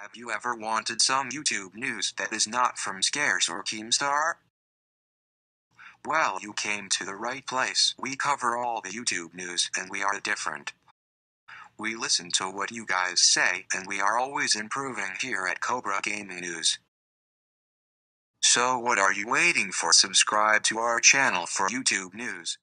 Have you ever wanted some YouTube news that is not from Scarce or Keemstar? Well, you came to the right place. We cover all the YouTube news and we are different. We listen to what you guys say and we are always improving here at Cobra Gaming News. So what are you waiting for? Subscribe to our channel for YouTube news.